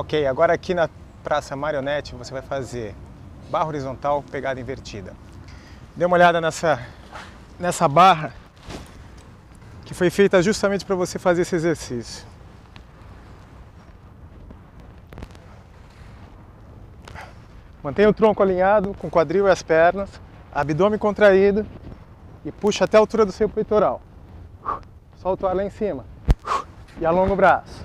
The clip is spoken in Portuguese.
Ok, agora aqui na praça marionete você vai fazer barra horizontal, pegada invertida. Dê uma olhada nessa, nessa barra que foi feita justamente para você fazer esse exercício. Mantenha o tronco alinhado com o quadril e as pernas, abdômen contraído e puxa até a altura do seu peitoral. Solta o ar lá em cima e alonga o braço.